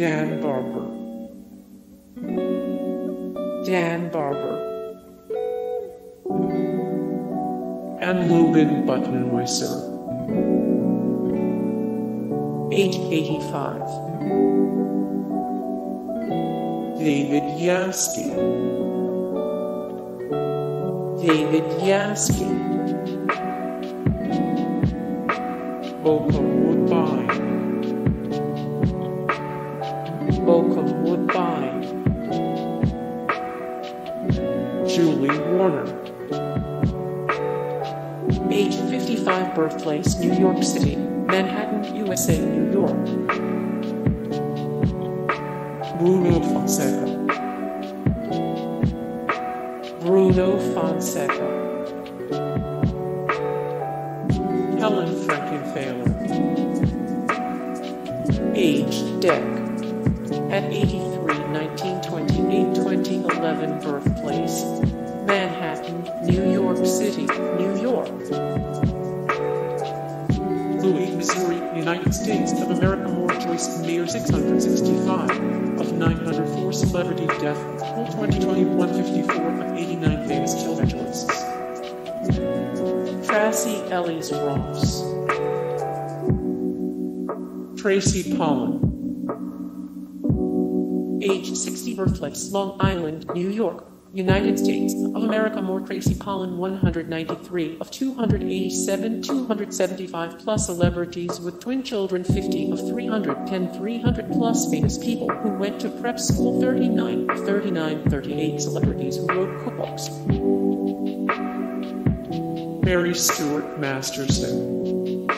Dan Barber. Dan Barber. Ann Lubin Buttenwieser. Age 85. David Yassky. David Yassky. Bokeem Woodbine. Warner. Age 55 birthplace New York City, Manhattan, USA, New York. Bruno Fonseca. Bruno Fonseca. Helen Frankenthaler. Age Deck. At 83, 1928, 2011 birthplace. York City, New York. Louis, Missouri, United States of America, more choice Mayor 665 of 904 celebrity death, poll 2021 54 of 89 famous children choices. Tracee Ellis Ross. Tracy Pollan. Age 60 birthplace, Long Island, New York, United States of America. More Tracy Pollan 193 of 287, 275 plus celebrities with twin children 50 of 310, 300 plus famous people who went to prep school 39 of 39, 38 celebrities who wrote cookbooks. Mary Stuart Masterson.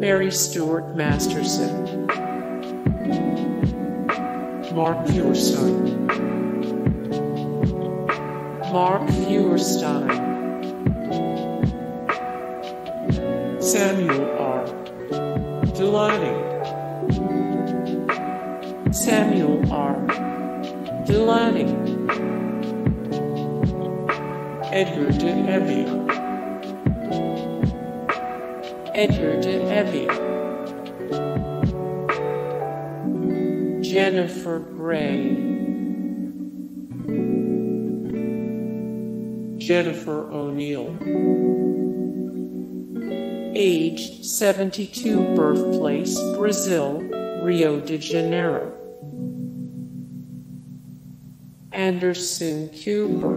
Mary Stuart Masterson. Mark Feuerstein. Mark Feuerstein. Samuel R. Delany. Samuel R. Delany. Edgar de Evia. Edgar de Evia. Jennifer Grey. Jennifer O'Neill. Age 72, birthplace Brazil, Rio de Janeiro. Anderson Cooper.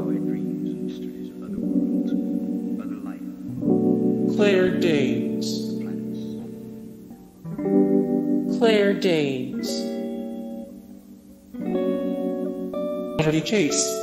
Claire Danes. Claire Danes. Chevy Chase.